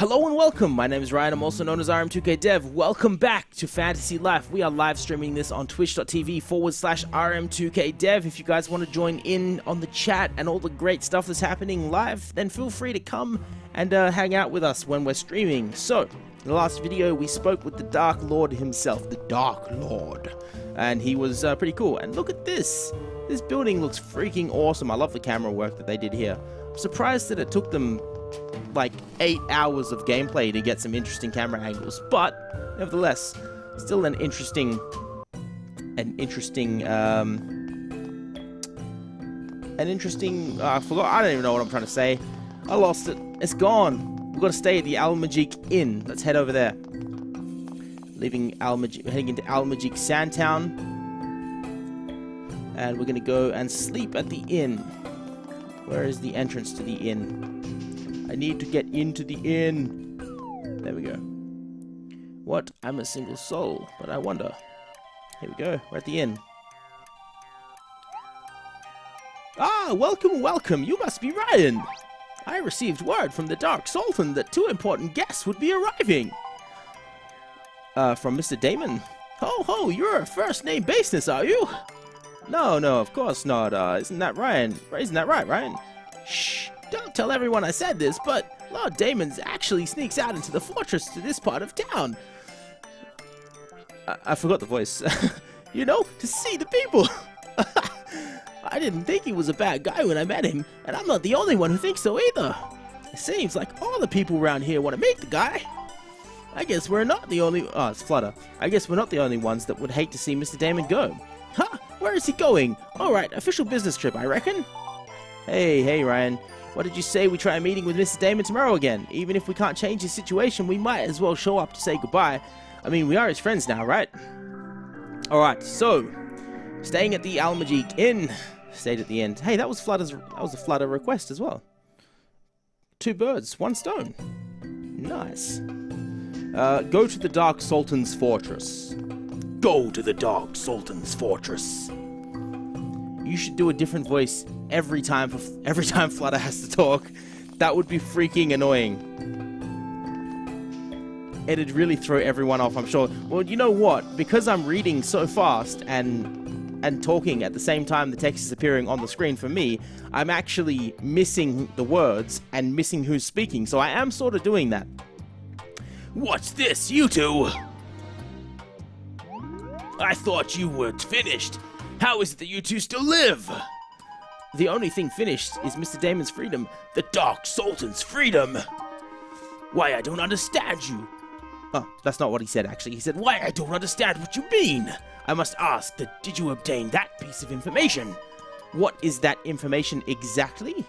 Hello and welcome. My name is Ryan. I'm also known as RM2K Dev. Welcome back to Fantasy Life. We are live streaming this on twitch.tv forward slash RM2K Dev. If you guys want to join in on the chat and all the great stuff that's happening live, then feel free to come and uh, hang out with us when we're streaming. So, in the last video, we spoke with the Dark Lord himself, the Dark Lord, and he was uh, pretty cool. And look at this. This building looks freaking awesome. I love the camera work that they did here. I'm surprised that it took them like eight hours of gameplay to get some interesting camera angles, but nevertheless, still an interesting, an interesting, um, an interesting. Uh, I forgot. I don't even know what I'm trying to say. I lost it. It's gone. We've got to stay at the Al Maajik Inn. Let's head over there. Leaving Al Maajik, heading into Al Maajik Sandtown, and we're gonna go and sleep at the inn. Where is the entrance to the inn? I need to get into the inn. There we go. What? I'm a single soul, but I wonder. Here we go. We're at the inn. Ah, welcome, welcome. You must be Ryan. I received word from the Dark Sultan that two important guests would be arriving. Uh, from Mr. Damon. Ho ho, you're a first name baseness, are you? No, no, of course not. Uh, isn't that Ryan? Isn't that right, Ryan? Shh. Don't tell everyone I said this, but Lord Damon's actually sneaks out into the fortress to this part of town. I, I forgot the voice. you know, to see the people. I didn't think he was a bad guy when I met him, and I'm not the only one who thinks so either. It seems like all the people around here want to meet the guy. I guess we're not the only. Oh, it's Flutter. I guess we're not the only ones that would hate to see Mr. Damon go. Huh? Where is he going? All right, official business trip, I reckon. Hey, hey, Ryan. What did you say we try a meeting with Mr. Damon tomorrow again? Even if we can't change his situation, we might as well show up to say goodbye. I mean, we are his friends now, right? Alright, so, staying at the Al Maajik Inn. Stayed at the end. Hey, that was Flutter's, that was a Flutter request as well. Two birds, one stone. Nice. Uh, go to the Dark Sultan's fortress. Go to the Dark Sultan's fortress. You should do a different voice every time every time Flutter has to talk. That would be freaking annoying. It'd really throw everyone off, I'm sure. Well, you know what? Because I'm reading so fast and and talking at the same time the text is appearing on the screen for me, I'm actually missing the words and missing who's speaking. So I am sort of doing that. What's this, you two? I thought you weren't finished. How is it that you two still live? The only thing finished is Mr. Damon's freedom, the Dark Sultan's freedom. Why, I don't understand you. Oh, that's not what he said, actually. He said, Why, I don't understand what you mean. I must ask, that did you obtain that piece of information? What is that information exactly?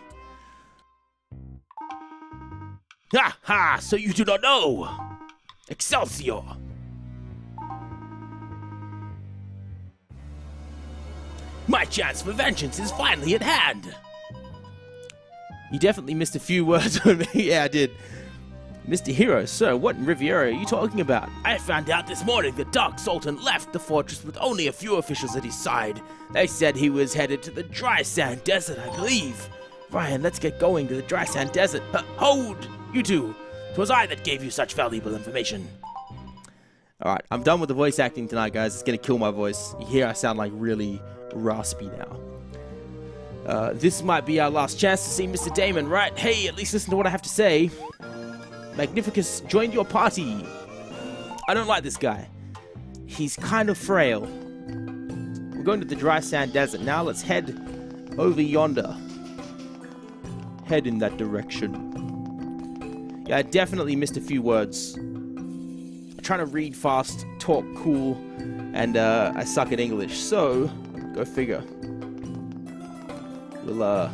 Ha ha! So you do not know! Excelsior! My chance for vengeance is finally at hand! You definitely missed a few words on me. yeah, I did. Mr. Hero, sir, what in Reveria are you talking about? I found out this morning that Dark Sultan left the fortress with only a few officials at his side. They said he was headed to the Dry Sand Desert, I believe. Ryan, let's get going to the Dry Sand Desert. Uh, hold, you two. Twas I that gave you such valuable information. Alright, I'm done with the voice acting tonight, guys. It's gonna kill my voice. You hear I sound like really raspy now. Uh, this might be our last chance to see Mr. Damon, right? Hey, at least listen to what I have to say. Magnificus joined your party. I don't like this guy. He's kind of frail. We're going to the dry sand desert now. Let's head over yonder. Head in that direction. Yeah, I definitely missed a few words. I'm trying to read fast, talk cool, and uh, I suck at English. So, Go figure. We'll, uh...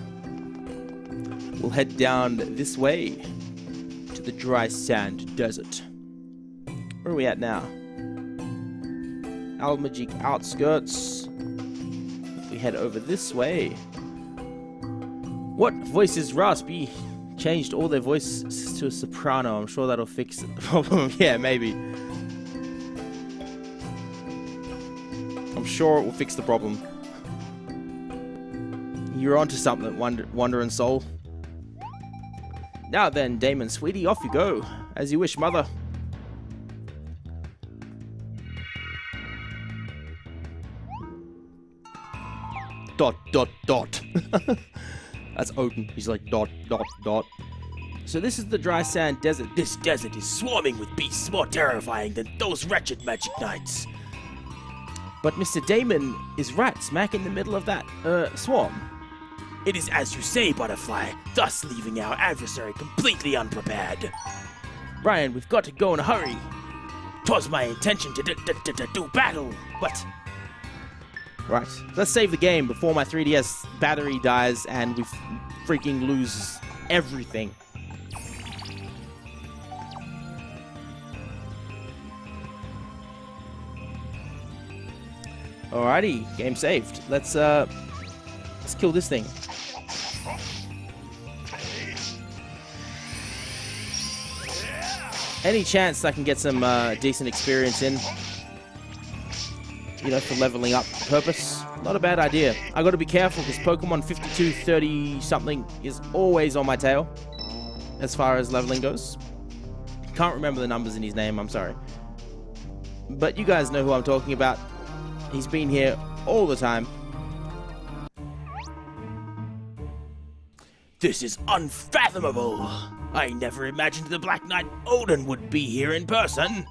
We'll head down this way to the dry sand desert. Where are we at now? Al Maajik outskirts. If we head over this way. What voice is raspy? Changed all their voices to a soprano. I'm sure that'll fix the problem. yeah, maybe. Sure it will fix the problem. You're onto something, Wonder, Wandering Soul. Now then, Damon, sweetie, off you go. As you wish, mother. Dot, dot, dot. That's Odin. He's like, dot, dot, dot. So this is the dry sand desert. This desert is swarming with beasts more terrifying than those wretched magic knights. But Mr. Damon is right smack in the middle of that, uh, swarm. It is as you say, Butterfly, thus leaving our adversary completely unprepared. Ryan, we've got to go in a hurry. Twas my intention to, do battle, but Right, let's save the game before my 3DS battery dies and we freaking lose everything. Alrighty, game saved. Let's uh let's kill this thing. Any chance I can get some uh, decent experience in, you know, for leveling up purpose, not a bad idea. I got to be careful because Pokemon 5230 something is always on my tail as far as leveling goes. Can't remember the numbers in his name, I'm sorry. But you guys know who I'm talking about. He's been here all the time. This is unfathomable. I never imagined the Black Knight Odin would be here in person.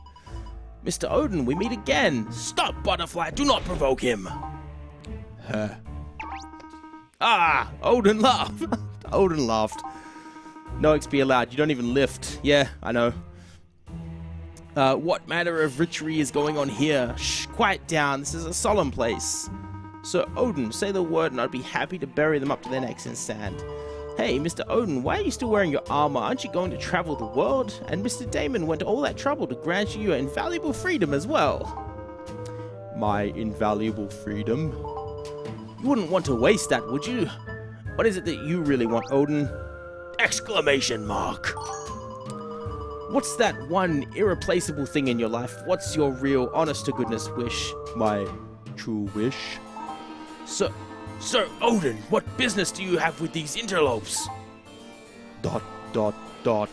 Mr. Odin, we meet again. Stop, Butterfly. Do not provoke him. Huh. Ah, Odin laughed. Odin laughed. No XP allowed. You don't even lift. Yeah, I know. Uh, what manner of witchery is going on here? Shh, quiet down. This is a solemn place. Sir Odin, say the word and I'd be happy to bury them up to their necks in sand. Hey, Mr. Odin, why are you still wearing your armor? Aren't you going to travel the world? And Mr. Damon went to all that trouble to grant you your invaluable freedom as well. My invaluable freedom? You wouldn't want to waste that, would you? What is it that you really want, Odin? Exclamation mark. What's that one irreplaceable thing in your life? What's your real, honest to goodness wish? My true wish? Sir, Sir Odin, what business do you have with these interlopes? Dot, dot, dot.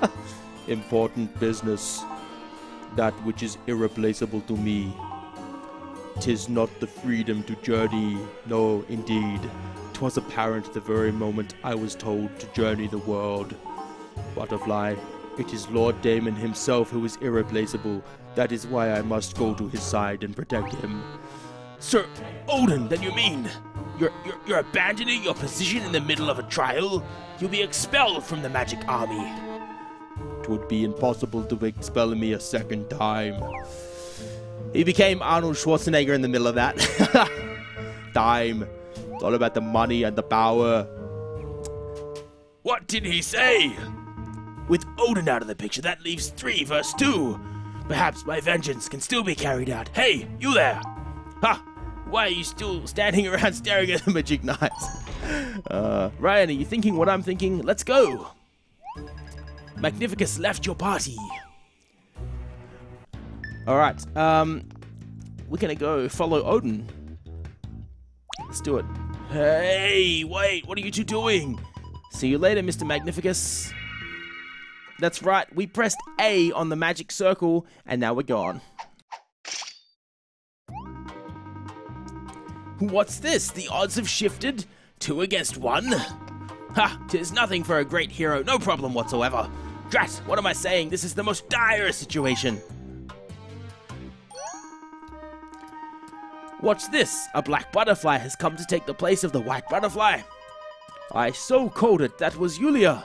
Important business. That which is irreplaceable to me. Tis not the freedom to journey, no, indeed. Twas apparent the very moment I was told to journey the world. Butterfly, it is Lord Damon himself who is irreplaceable. That is why I must go to his side and protect him. Sir Odin, then you mean you're, you're, you're abandoning your position in the middle of a trial? You'll be expelled from the magic army. It would be impossible to expel me a second time. He became Arnold Schwarzenegger in the middle of that. time. It's all about the money and the power. What did he say? With Odin out of the picture, that leaves 3 verse 2. Perhaps my vengeance can still be carried out. Hey, you there! Ha! Why are you still standing around staring at the Magic Knights? Uh, Ryan, are you thinking what I'm thinking? Let's go! Magnificus left your party. Alright, um, we're gonna go follow Odin. Let's do it. Hey, wait, what are you two doing? See you later, Mr. Magnificus. That's right, we pressed A on the magic circle, and now we're gone. What's this? The odds have shifted? Two against one? Ha! Tis nothing for a great hero, no problem whatsoever. Drat, what am I saying? This is the most dire situation. What's this? A black butterfly has come to take the place of the white butterfly. I so called it, that was Yulia.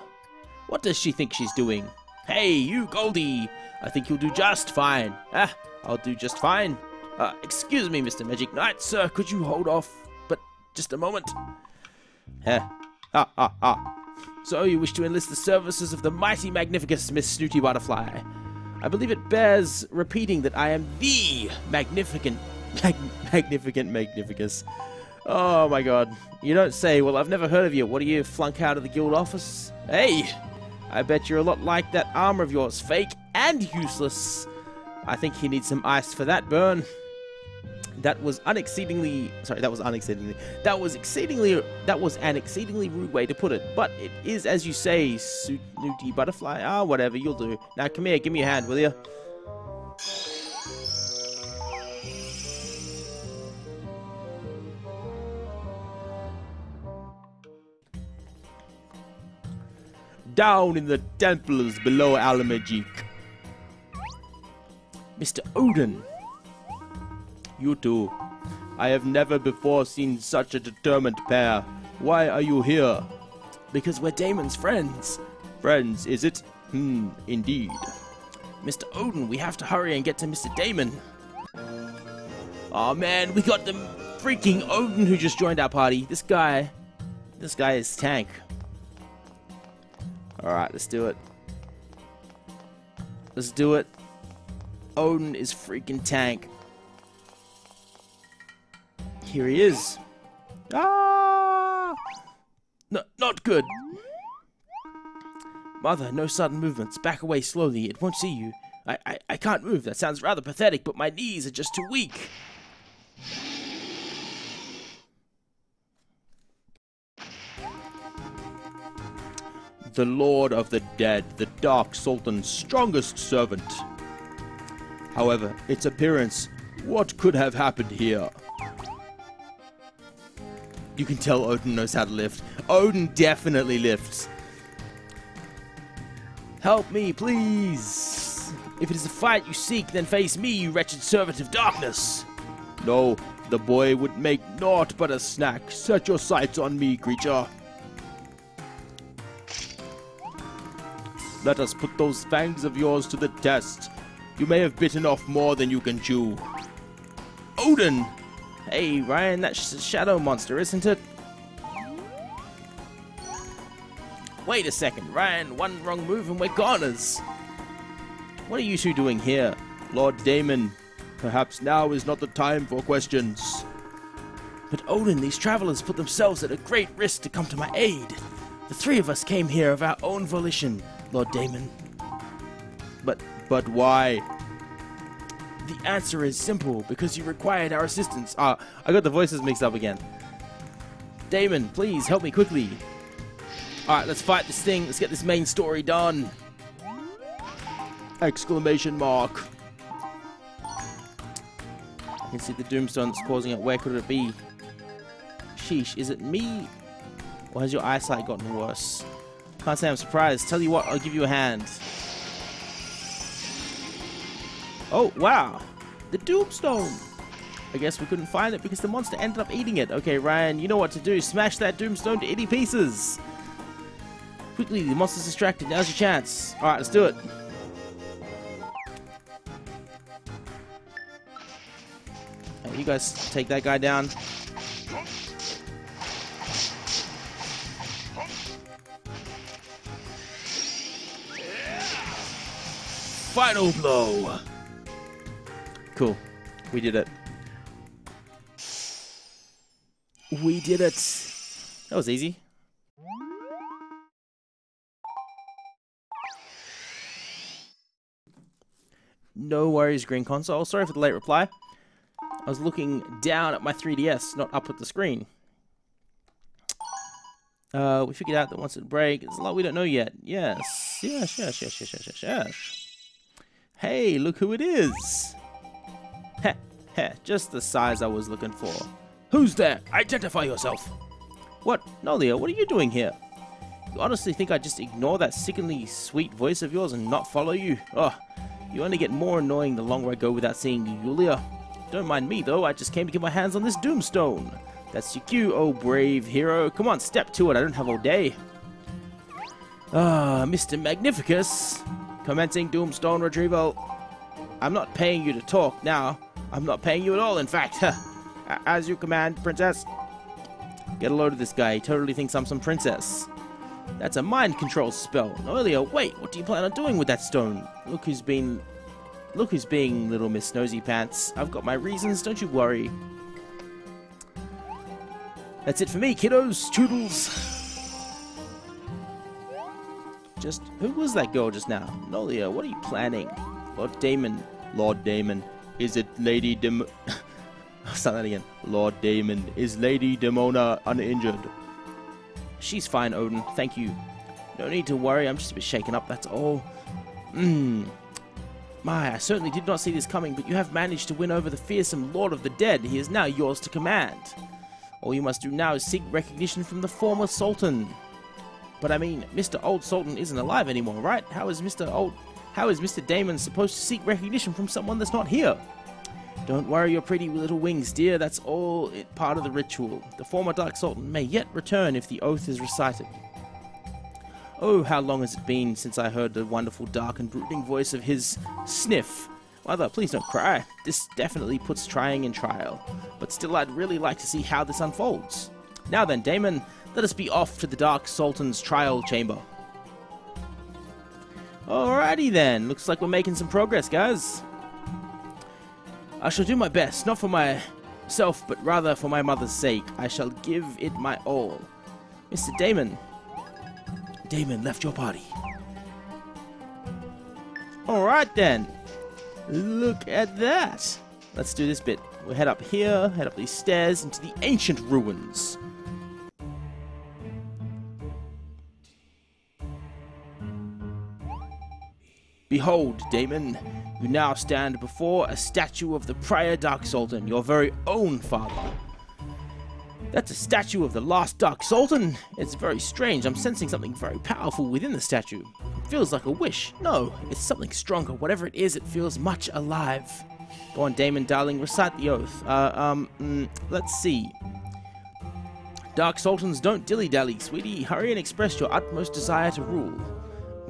What does she think she's doing? Hey, you Goldie! I think you'll do just fine. Ah, I'll do just fine. Uh, excuse me, Mr. Magic Knight, sir, could you hold off? But just a moment. Heh. Ha ha ha. So you wish to enlist the services of the mighty Magnificus, Miss Snooty Butterfly. I believe it bears repeating that I am the magnificent, mag magnificent Magnificus. Oh my god. You don't say, well, I've never heard of you. What do you, flunk out of the guild office? Hey, I bet you're a lot like that armor of yours, fake and useless. I think he needs some ice for that burn. That was unexceedingly sorry, that was unexceedingly that was exceedingly that was an exceedingly rude way to put it. But it is as you say, Snooty Butterfly. Ah, whatever, you'll do. Now come here, give me a hand, will you? Down in the temples below Al Maajik. Mr. Odin. You two, I have never before seen such a determined pair. Why are you here? Because we're Damon's friends. Friends, is it? Hmm, indeed. Mr. Odin, we have to hurry and get to Mr. Damon. Oh man, we got the freaking Odin who just joined our party. This guy, this guy is tank. Alright, let's do it. Let's do it. Odin is freaking tank. Here he is. Ah! No, not good. Mother, no sudden movements. Back away slowly. It won't see you. I, I, I can't move. That sounds rather pathetic, but my knees are just too weak. The Lord of the Dead, the Dark Sultan's strongest servant. However, its appearance, what could have happened here? You can tell Odin knows how to lift. Odin definitely lifts. Help me, please! If it is a fight you seek, then face me, you wretched servant of darkness! No, the boy would make naught but a snack. Set your sights on me, creature. Let us put those fangs of yours to the test. You may have bitten off more than you can chew. Odin! Hey, Ryan, that's a shadow monster, isn't it? Wait a second, Ryan, one wrong move and we're goners. What are you two doing here? Lord Damon, perhaps now is not the time for questions. But Odin, these travelers put themselves at a great risk to come to my aid. The three of us came here of our own volition, Lord Damon. But, but why? The answer is simple, because you required our assistance. Ah, I got the voices mixed up again. Damon, please help me quickly. Alright, let's fight this thing. Let's get this main story done. Exclamation mark. I can see the Doomstone that's causing it. Where could it be? Sheesh, is it me? Or has your eyesight gotten worse? Can't say I'm surprised. Tell you what, I'll give you a hand. Oh, wow. The Doomstone. I guess we couldn't find it because the monster ended up eating it. Okay, Ryan, you know what to do. Smash that Doomstone to itty pieces. Quickly, the monster's distracted. Now's your chance. Alright, let's do it. You guys take that guy down. Final blow. Cool. We did it. We did it. That was easy. No worries, Green Console. Sorry for the late reply. I was looking down at my 3DS, not up at the screen. Uh, we figured out that once it breaks, it's a lot we don't know yet. Yes, yes, yes, yes, yes, yes, yes, yes. Hey, look who it is! Heh, heh, just the size I was looking for. Who's there? Identify yourself. What? Nolia, what are you doing here? You honestly think I'd just ignore that sickeningly sweet voice of yours and not follow you? Oh, you only get more annoying the longer I go without seeing you, Yulia. Don't mind me, though. I just came to get my hands on this Doomstone. That's your cue, oh brave hero. Come on, step to it. I don't have all day. Ah, Mr. Magnificus. Commencing Doomstone retrieval. I'm not paying you to talk now. I'm not paying you at all, in fact. As you command, princess. Get a load of this guy. He totally thinks I'm some princess. That's a mind control spell. Earlier, wait, what do you plan on doing with that stone? Look who's been... Look who's being little Miss Nosy Pants. I've got my reasons, don't you worry. That's it for me, kiddos. Toodles. Just, who was that girl just now? Nolia, what are you planning? Lord Damon. Lord Damon. Is it Lady Dim... Start that again. Lord Damon, is Lady Demona uninjured? She's fine, Odin. Thank you. No need to worry. I'm just a bit shaken up, that's all. Mmm. My, I certainly did not see this coming, but you have managed to win over the fearsome Lord of the Dead. He is now yours to command. All you must do now is seek recognition from the former Sultan. But I mean, Mr. Old Sultan isn't alive anymore, right? How is Mr. Old... How is Mr. Damon supposed to seek recognition from someone that's not here? Don't worry your pretty little wings, dear. That's all part of the ritual. The former Dark Sultan may yet return if the oath is recited. Oh, how long has it been since I heard the wonderful, dark, and brooding voice of his sniff? Mother, please don't cry. This definitely puts trying in trial. But still, I'd really like to see how this unfolds. Now then, Damon, let us be off to the Dark Sultan's trial chamber. Alrighty then, looks like we're making some progress, guys. I shall do my best, not for myself, but rather for my mother's sake. I shall give it my all. Mr. Damon. Damon left your party. Alright then. Look at that. Let's do this bit. We'll head up here, head up these stairs into the ancient ruins. Behold, Damon, you now stand before a statue of the prior Dark Sultan, your very own father. That's a statue of the last Dark Sultan. It's very strange. I'm sensing something very powerful within the statue. It feels like a wish. No, it's something stronger. Whatever it is, it feels much alive. Go on, Damon, darling, recite the oath. Uh, um, mm, let's see. Dark Sultans don't dilly-dally, sweetie. Hurry and express your utmost desire to rule.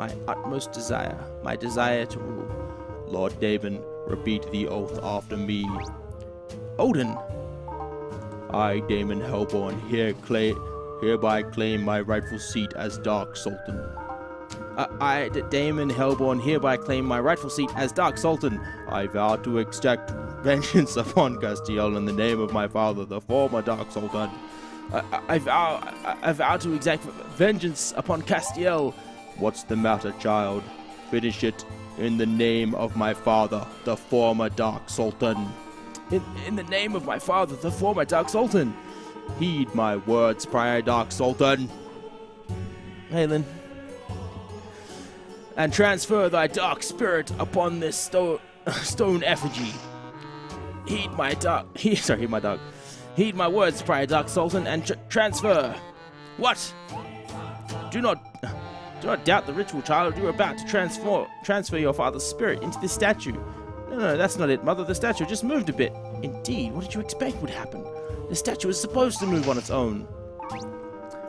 My utmost desire. My desire to rule. Lord Damon, repeat the oath after me. Odin, I, Damon Hellborn, here hereby claim my rightful seat as Dark Sultan. Uh, I, D- Damon Hellborn, hereby claim my rightful seat as Dark Sultan. I vow to exact vengeance upon Castiel in the name of my father, the former Dark Sultan. I, I, I vow, I, I vow to exact vengeance upon Castiel. What's the matter, child? Finish it in the name of my father, the former Dark Sultan. In, in the name of my father, the former Dark Sultan. Heed my words, prior Dark Sultan. Halen. And transfer thy dark spirit upon this sto- stone effigy. Heed my dark. He, sorry, heed my dark. Heed my words, prior Dark Sultan, and tr- transfer. What? Do not. Do not doubt the ritual, child. You are about to transform, transfer your father's spirit into this statue. No, no, that's not it, mother. The statue just moved a bit. Indeed, what did you expect would happen? The statue is supposed to move on its own.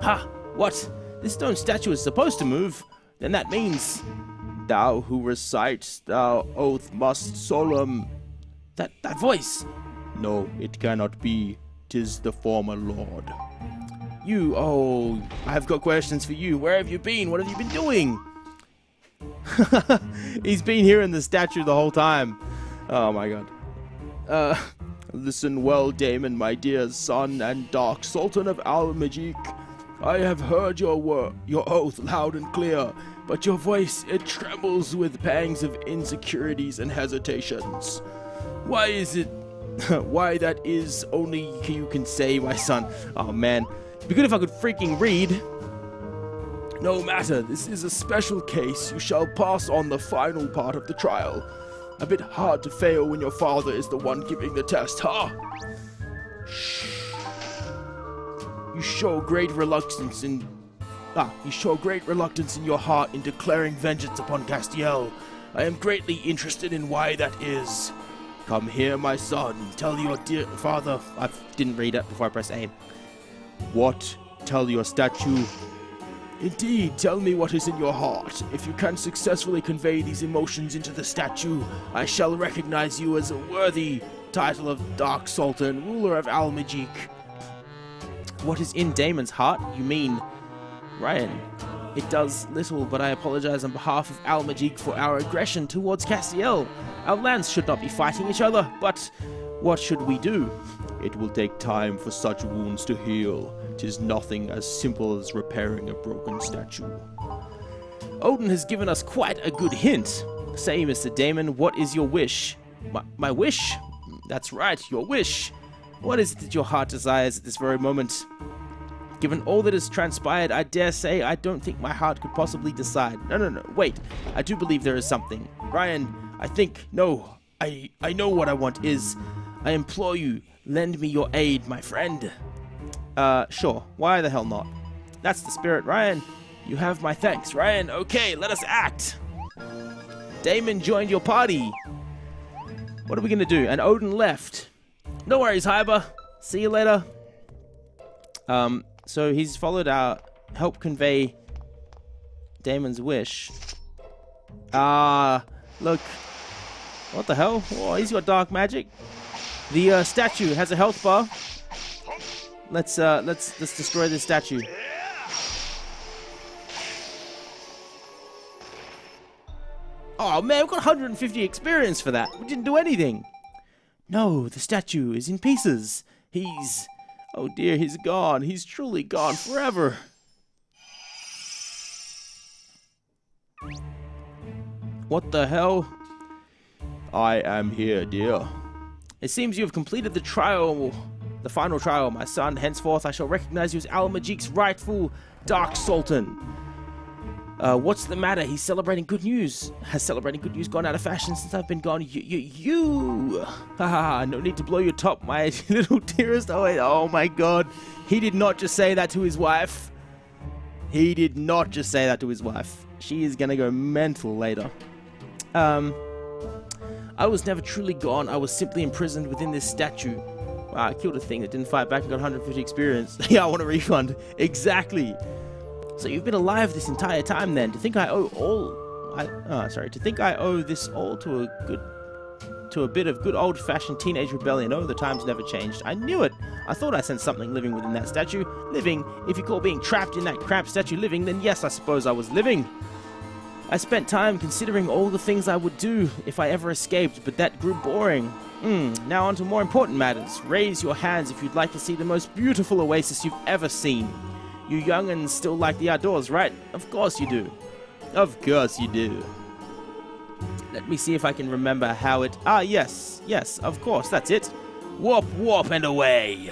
Ha! What? This stone statue is supposed to move? Then that means Thou who recites thou oath must solemn. that that voice. No, it cannot be. Tis the former lord. You, oh, I've got questions for you. Where have you been? What have you been doing? He's been here in the statue the whole time. Oh my god. Uh, listen well, Damon, my dear son and dark Sultan of Al Maajik. I have heard your word, your oath loud and clear, but your voice it trembles with pangs of insecurities and hesitations. Why is it? Why that is only you can say, my son. Oh man, be good if I could freaking read. No matter, this is a special case. You shall pass on the final part of the trial. A bit hard to fail when your father is the one giving the test, huh? Shh. You show great reluctance in Ah, you show great reluctance in your heart in declaring vengeance upon Castiel. I am greatly interested in why that is. Come here, my son. Tell your dear father. I didn't read it before I pressed A. What? Tell your statue. Indeed, tell me what is in your heart. If you can successfully convey these emotions into the statue, I shall recognize you as a worthy title of Dark Sultan, ruler of Al Maajik. What is in Damon's heart? You mean Ryan? It does little, but I apologize on behalf of Al Maajik for our aggression towards Castiel. Our lands should not be fighting each other, but what should we do? It will take time for such wounds to heal. Tis nothing as simple as repairing a broken statue. Odin has given us quite a good hint. Say, Mr. Damon, what is your wish? My, my wish? That's right, your wish. What is it that your heart desires at this very moment? Given all that has transpired, I dare say I don't think my heart could possibly decide. No, no, no, wait. I do believe there is something. Ryan, I think, no, I, I know what I want is. I implore you, lend me your aid, my friend. Uh, sure. Why the hell not? That's the spirit, Ryan. You have my thanks, Ryan. Okay, let us act. Damon joined your party. What are we gonna do? And Odin left. No worries, Hyber. See you later. Um, so he's followed our help convey Damon's wish. Ah, look. What the hell? Oh, he's got dark magic. The uh, statue has a health bar. Let's uh, let's let's destroy this statue. Oh man, we've got 150 experience for that. We didn't do anything. No, the statue is in pieces. He's Oh dear, he's gone. He's truly gone forever. What the hell? I am here, dear. It seems you have completed the trial, the final trial, my son. Henceforth, I shall recognize you as Al Maajik's rightful Dark Sultan. Uh, what's the matter? He's celebrating good news. Has celebrating good news gone out of fashion since I've been gone? You, you, you! ha! no need to blow your top, my little dearest. Oh, oh my god. He did not just say that to his wife. He did not just say that to his wife. She is gonna go mental later. Um, I was never truly gone. I was simply imprisoned within this statue. Wow, I killed a thing that didn't fight back and got 150 experience. yeah, I want a refund. Exactly. So you've been alive this entire time then. To think I owe all... I, oh, sorry. To think I owe this all to a good... To a bit of good old-fashioned teenage rebellion. Oh, the times never changed. I knew it. I thought I sensed something living within that statue. Living? If you call being trapped in that crap statue living, then yes, I suppose I was living. I spent time considering all the things I would do if I ever escaped, but that grew boring. Hmm, now on to more important matters. Raise your hands if you'd like to see the most beautiful oasis you've ever seen. You young'uns still like the outdoors, right? Of course you do. Of course you do. Let me see if I can remember how it... Ah, yes. Yes, of course, that's it. Warp, warp, and away!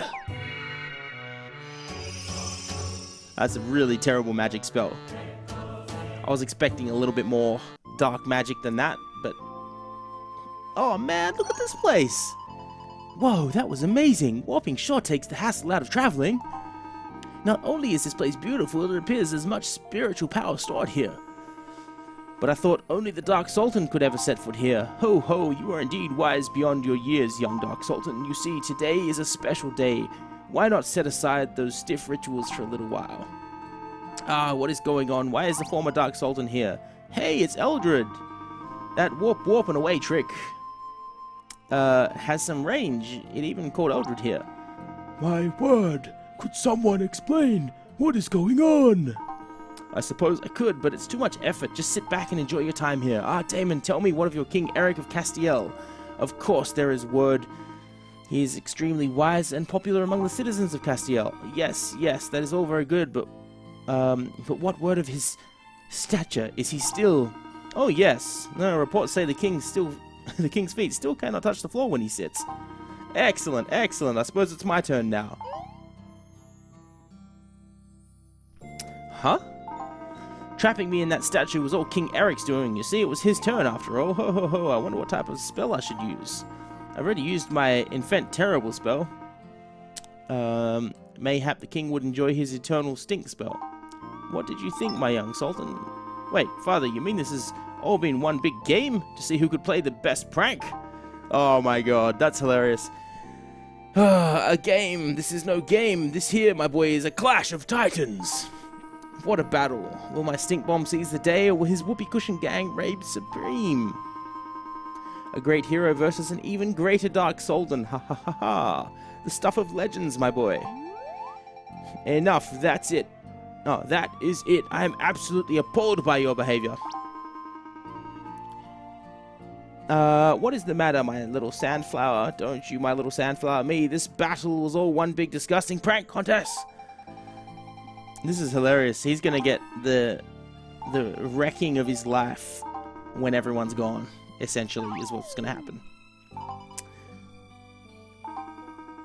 That's a really terrible magic spell. I was expecting a little bit more dark magic than that, but... Oh man, look at this place! Whoa, that was amazing! Warping sure takes the hassle out of traveling. Not only is this place beautiful, it appears there's much spiritual power stored here. But I thought only the Dark Sultan could ever set foot here. Ho ho, you are indeed wise beyond your years, young Dark Sultan. You see, today is a special day. Why not set aside those stiff rituals for a little while? Ah, what is going on? Why is the former Dark Sultan here? Hey, it's Eldred! That warp warp and away trick uh, has some range. It even caught Eldred here. My word! Could someone explain what is going on? I suppose I could, but it's too much effort. Just sit back and enjoy your time here. Ah, Damon, tell me what of your King Eric of Castiel? Of course, there is word. He is extremely wise and popular among the citizens of Castiel. Yes, yes, that is all very good, but um, but what word of his stature? Is he still? Oh yes. No reports say the king still, the king's feet still cannot touch the floor when he sits. Excellent, excellent. I suppose it's my turn now. Huh? Trapping me in that statue was all King Eric's doing. You see, it was his turn after all. Ho ho ho, I wonder what type of spell I should use. I've already used my Infant Terrible spell. Um, mayhap the king would enjoy his Eternal Stink spell. What did you think, my young sultan? Wait, father, you mean this has all been one big game to see who could play the best prank? Oh my god, that's hilarious. a game. This is no game. This here, my boy, is a clash of titans. What a battle. Will my stink bomb seize the day, or will his whoopee cushion gang reign supreme? A great hero versus an even greater Dark Sultan. Ha ha ha ha. The stuff of legends, my boy. Enough. That's it. Oh, that is it. I am absolutely appalled by your behavior. Uh, what is the matter, my little sandflower? Don't you, my little sandflower, me. This battle was all one big disgusting prank contest. This is hilarious. He's gonna get the the wrecking of his life when everyone's gone. Essentially, is what's gonna happen.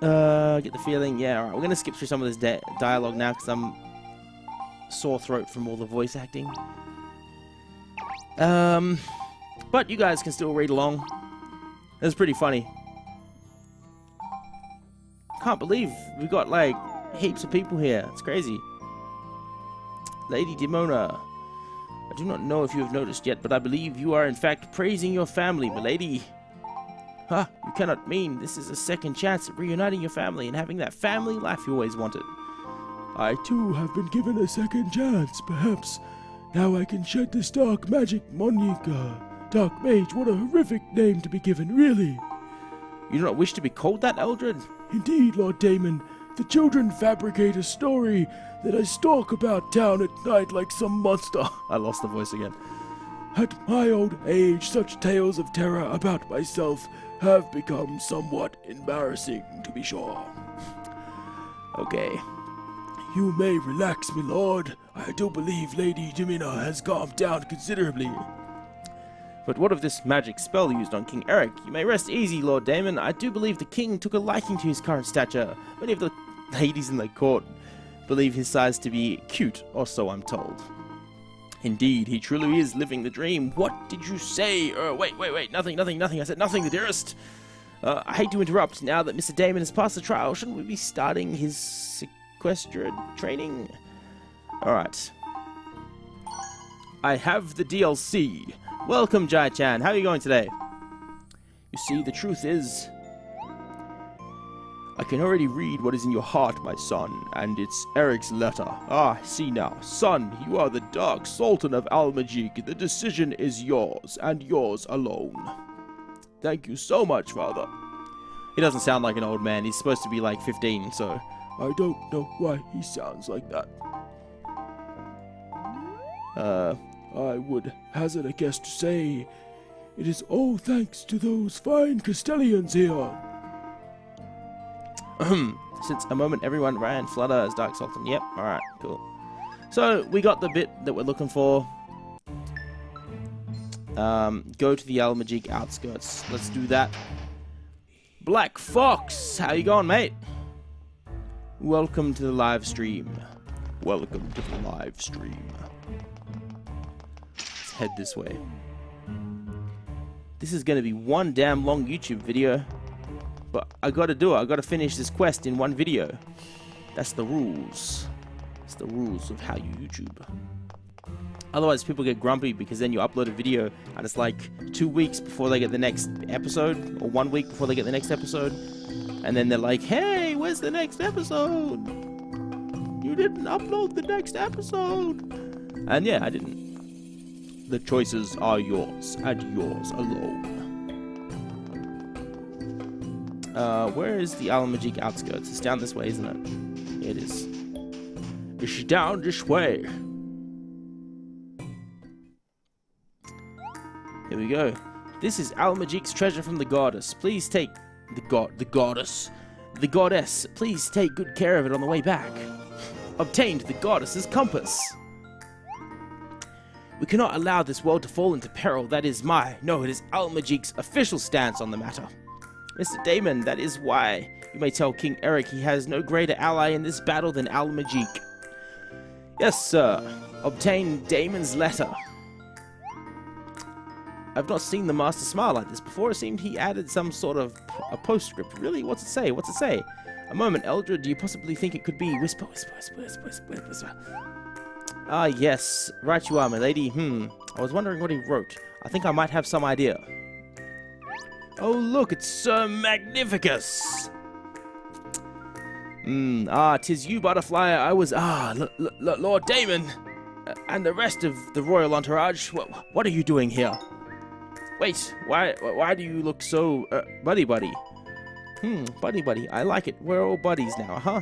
Uh, get the feeling. Yeah, alright. We're gonna skip through some of this dialogue now because I'm sore throat from all the voice acting. Um, but you guys can still read along. It's pretty funny. Can't believe we got like heaps of people here. It's crazy. Lady Demona. I do not know if you have noticed yet, but I believe you are in fact praising your family, milady. Huh, you cannot mean this is a second chance at reuniting your family and having that family life you always wanted. I too have been given a second chance, perhaps. Now I can shed this dark magic, Monica. Dark Mage, what a horrific name to be given, really. You do not wish to be called that, Eldred? Indeed, Lord Damon. The children fabricate a story that I stalk about town at night like some monster. I lost the voice again. At my old age, such tales of terror about myself have become somewhat embarrassing, to be sure. Okay. You may relax, my lord. I do believe Lady Demona has calmed down considerably. But what of this magic spell used on King Eric? You may rest easy, Lord Damon. I do believe the king took a liking to his current stature. Many of the ladies in the court believe his size to be cute, or so I'm told. Indeed, he truly is living the dream. What did you say? Uh, wait, wait, wait. Nothing, nothing, nothing. I said nothing, the dearest. Uh, I hate to interrupt. Now that Mr. Damon has passed the trial, shouldn't we be starting his sequestered training? Alright. I have the DLC. Welcome, Jai-chan. How are you going today? You see, the truth is, I can already read what is in your heart, my son, and it's Eric's letter. Ah, see now. Son, you are the Dark Sultan of Al Maajik. The decision is yours, and yours alone. Thank you so much, father. He doesn't sound like an old man. He's supposed to be like 15, so... I don't know why he sounds like that. Uh, I would hazard a guess to say it is all thanks to those fine Castellians here. Since a moment everyone ran flutter as Dark Sultan. Yep, alright, cool. So, we got the bit that we're looking for. Um, go to the Al Maajik outskirts. Let's do that. Black Fox! How you going, mate? Welcome to the live stream. Welcome to the live stream. Let's head this way. This is going to be one damn long YouTube video. But I gotta do it. I gotta finish this quest in one video. That's the rules. It's the rules of how you YouTube. Otherwise, people get grumpy because then you upload a video and it's like two weeks before they get the next episode, or one week before they get the next episode. And then they're like, hey, the next episode? You didn't upload the next episode. And yeah, I didn't. The choices are yours and yours alone. Uh, where is the Al Maajik outskirts? It's down this way, isn't it? It is. It's down this way. Here we go. This is Al Maajik's treasure from the goddess. Please take the god, the goddess, the goddess. Please take good care of it on the way back. Obtained the goddess's compass. We cannot allow this world to fall into peril. That is my, no, it is Al Maajik's official stance on the matter. Mr. Damon, that is why you may tell King Eric he has no greater ally in this battle than Al Maajik. Yes, sir. Obtain Damon's letter. I've not seen the Master smile like this before. It seemed he added some sort of a postscript. Really? What's it say? What's it say? A moment, Eldred. Do you possibly think it could be whisper, whisper, whisper, whisper, whisper, whisper? Ah, yes. Right you are, my lady. Hmm. I was wondering what he wrote. I think I might have some idea. Oh, look, it's Sir Magnificus! Hmm, ah, tis you, Butterfly. I was, ah, Lord Damon, uh, and the rest of the royal entourage. What are you doing here? Wait, why, why do you look so, uh, buddy-buddy? Hmm, buddy-buddy, I like it. We're all buddies now, huh?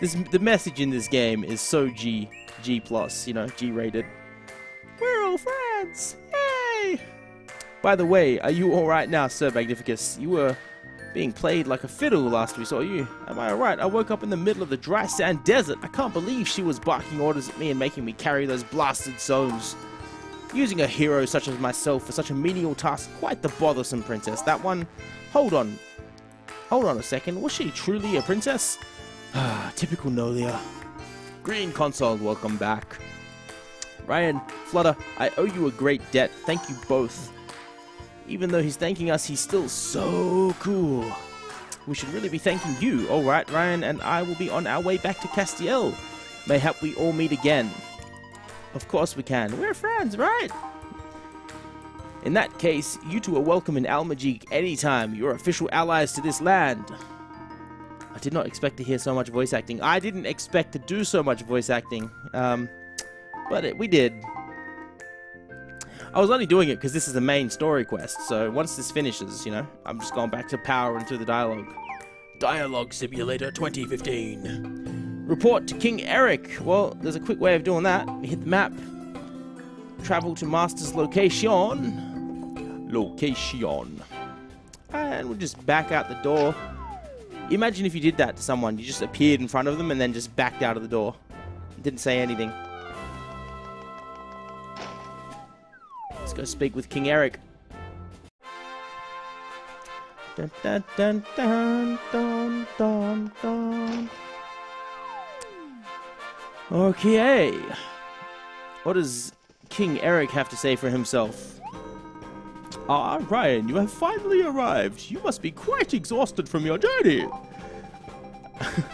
This, the message in this game is so G, G plus, you know, G-rated. We're all friends! Yay! By the way, are you alright now, Sir Magnificus? You were being played like a fiddle last we saw you. Am I alright? I woke up in the middle of the dry sand desert. I can't believe she was barking orders at me and making me carry those blasted stones. Using a hero such as myself for such a menial task, quite the bothersome princess. That one, hold on. Hold on a second, was she truly a princess? Ah, typical Nolia. Green console, welcome back. Ryan, Flutter, I owe you a great debt. Thank you both. Even though he's thanking us, he's still so cool. We should really be thanking you. Alright, Ryan and I will be on our way back to Castiel. Mayhap we all meet again. Of course we can. We're friends, right? In that case, you two are welcome in Al Maajik anytime. You're official allies to this land. I did not expect to hear so much voice acting. I didn't expect to do so much voice acting. Um, but it, we did. I was only doing it because this is the main story quest, so once this finishes, you know, I'm just going back to power and through the dialogue. Dialogue Simulator 2015. Report to King Erik. Well, there's a quick way of doing that. hit the map, travel to Master's location. Location. And we'll just back out the door. Imagine if you did that to someone. You just appeared in front of them and then just backed out of the door. Didn't say anything. Let's go speak with King Erik. Dun, dun, dun, dun, dun, dun, dun. Okay. What does King Erik have to say for himself? Ah, Ryan, you have finally arrived. You must be quite exhausted from your journey.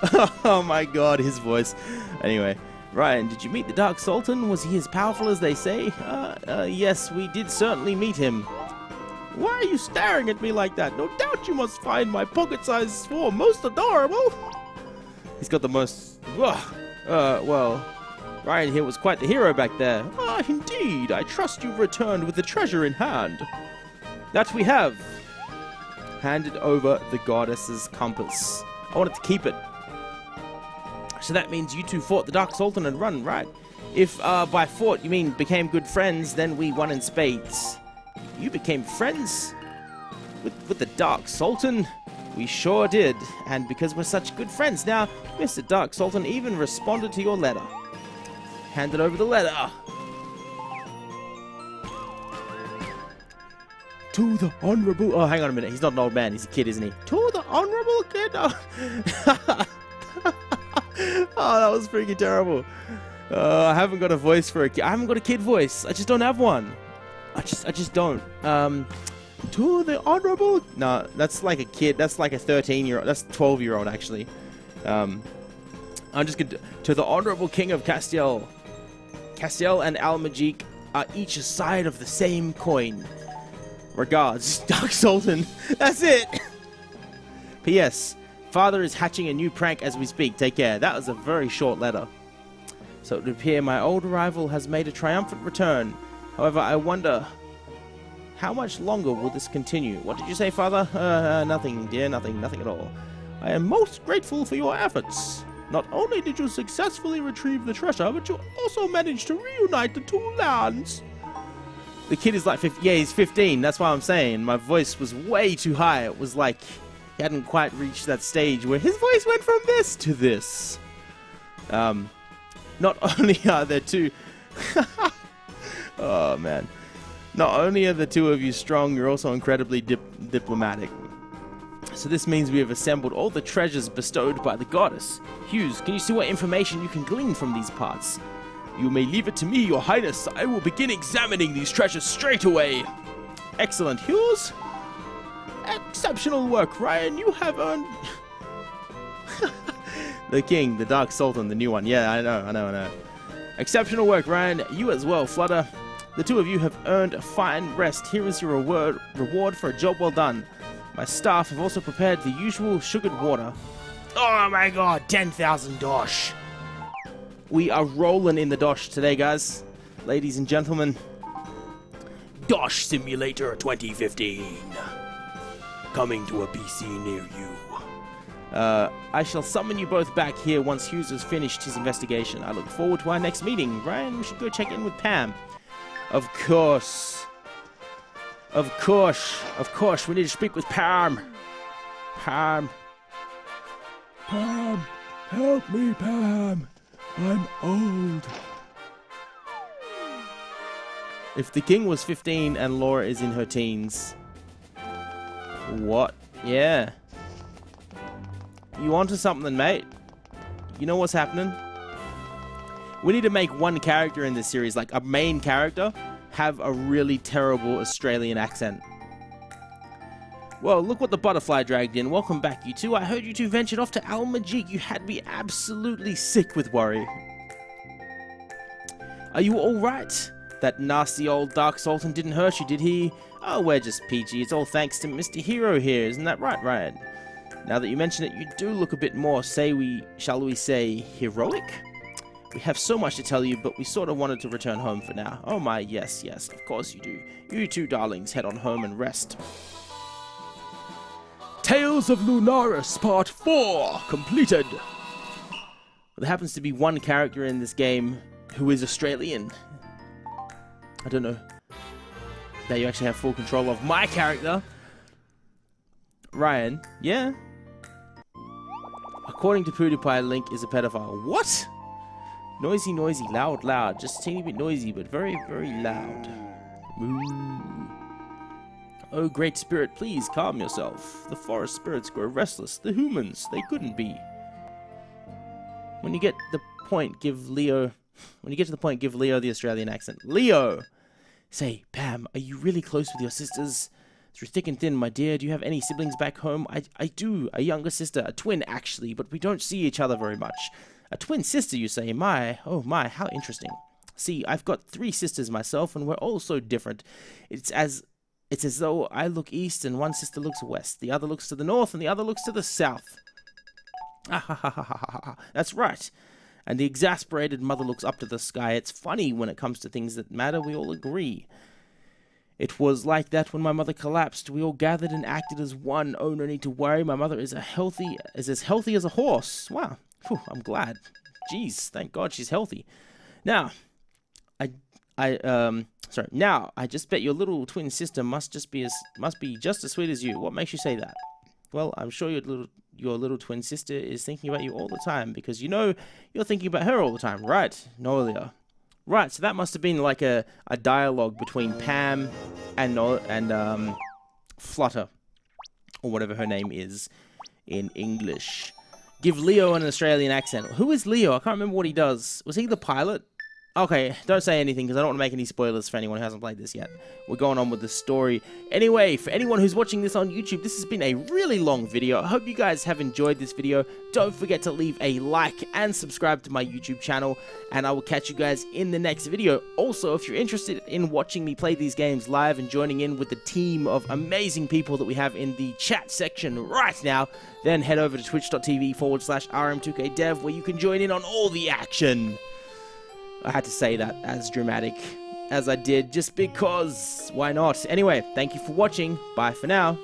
oh my god, his voice. Anyway, Ryan, did you meet the Dark Sultan? Was he as powerful as they say? Uh, uh, yes, we did certainly meet him. Why are you staring at me like that? No doubt you must find my pocket-sized form most adorable. He's got the most... Uh, well, Ryan here was quite the hero back there. Ah, indeed. I trust you've returned with the treasure in hand. That we have. Handed over the goddess's compass. I wanted to keep it. So that means you two fought the Dark Sultan and run, right? If uh, by fought you mean became good friends, then we won in spades. You became friends with, with the Dark Sultan? We sure did, and because we're such good friends now, Mr. Dark Sultan even responded to your letter. Handed over the letter. To the Honorable... Oh, hang on a minute. He's not an old man. He's a kid, isn't he? To the Honorable Kid... Oh, oh that was freaking terrible. Uh, I haven't got a voice for a kid. I haven't got a kid voice. I just don't have one. I just, I just don't. Um, to the honorable. No, that's like a kid. That's like a 13 year old. That's 12 year old actually. Um, I'm just gonna to the honorable king of Castele. Castele and Al Maajik are each a side of the same coin. Regards, Dark Sultan. That's it. P.S. Father is hatching a new prank as we speak. Take care. That was a very short letter. So it would appear my old rival has made a triumphant return. However, I wonder how much longer will this continue? What did you say, Father? Uh, nothing, dear, nothing, nothing at all. I am most grateful for your efforts. Not only did you successfully retrieve the treasure, but you also managed to reunite the two lands. The kid is like, 15, yeah, he's 15. That's why I'm saying my voice was way too high. It was like he hadn't quite reached that stage where his voice went from this to this. Um, not only are there two. oh man. Not only are the two of you strong, you're also incredibly dip diplomatic. So this means we have assembled all the treasures bestowed by the goddess. Hughes, can you see what information you can glean from these parts? You may leave it to me, your highness. I will begin examining these treasures straight away. Excellent, Hughes. Exceptional work, Ryan. You have earned... the king, the Dark Sultan, the new one. Yeah, I know, I know, I know. Exceptional work, Ryan. You as well, Flutter. The two of you have earned a fine rest. Here is your reward, reward for a job well done. My staff have also prepared the usual sugared water. Oh my god, 10,000 dosh. We are rolling in the dosh today, guys. Ladies and gentlemen. Dosh Simulator 2015. Coming to a PC near you. Uh, I shall summon you both back here once Hughes has finished his investigation. I look forward to our next meeting. Ryan, we should go check in with Pam. Of course. Of course. Of course, we need to speak with Pam. Pam. Pam, help me, Pam. I'm old. If the king was 15 and Laura is in her teens, what Yeah. You onto something, mate. You know what's happening? We need to make one character in this series, like a main character, have a really terrible Australian accent. Well, look what the butterfly dragged in. Welcome back, you two. I heard you two ventured off to Al Maajik. You had me absolutely sick with worry. Are you alright? That nasty old Dark Sultan didn't hurt you, did he? Oh, we're just peachy. It's all thanks to Mr. Hero here, isn't that right, Ryan? Now that you mention it, you do look a bit more, say we, shall we say, heroic? We have so much to tell you, but we sort of wanted to return home for now. Oh my, yes, yes, of course you do. You two darlings head on home and rest. Tales of Lunaris Part 4 completed. There happens to be one character in this game who is Australian. I don't know. Now you actually have full control of my character. Ryan, yeah? According to PewDiePie, Link is a pedophile. What? Noisy, noisy, loud, loud. Just a teeny bit noisy, but very, very loud. Moo. Oh, great spirit, please calm yourself. The forest spirits grow restless. The humans, they couldn't be. When you get the point, give Leo... When you get to the point, give Leo the Australian accent. Leo! Say, Pam, are you really close with your sisters? Through thick and thin, my dear, do you have any siblings back home? I, I do. A younger sister, a twin, actually, but we don't see each other very much. A twin sister, you say? My, oh my, how interesting. See, I've got three sisters myself, and we're all so different. It's as it's as though I look east and one sister looks west, the other looks to the north, and the other looks to the south. Ah ha ha ha ha ha. That's right. And the exasperated mother looks up to the sky. It's funny when it comes to things that matter, we all agree. It was like that when my mother collapsed. We all gathered and acted as one. Oh, no need to worry. My mother is a healthy, is as healthy as a horse. Wow. Whew, I'm glad. Jeez, thank God she's healthy. Now, I, I, um, sorry. Now, I just bet your little twin sister must just be as, must be just as sweet as you. What makes you say that? Well, I'm sure your little, your little twin sister is thinking about you all the time because you know you're thinking about her all the time, right, Noelia? Right, so that must have been like a, a dialogue between Pam and and um, Flutter, or whatever her name is in English. Give Leo an Australian accent. Who is Leo? I can't remember what he does. Was he the pilot? Okay, don't say anything because I don't want to make any spoilers for anyone who hasn't played this yet. We're going on with the story. Anyway, for anyone who's watching this on YouTube, this has been a really long video. I hope you guys have enjoyed this video. Don't forget to leave a like and subscribe to my YouTube channel, and I will catch you guys in the next video. Also, if you're interested in watching me play these games live and joining in with the team of amazing people that we have in the chat section right now, then head over to twitch.tv forward slash rm2kdev where you can join in on all the action. I had to say that as dramatic as I did just because why not? Anyway, thank you for watching. Bye for now.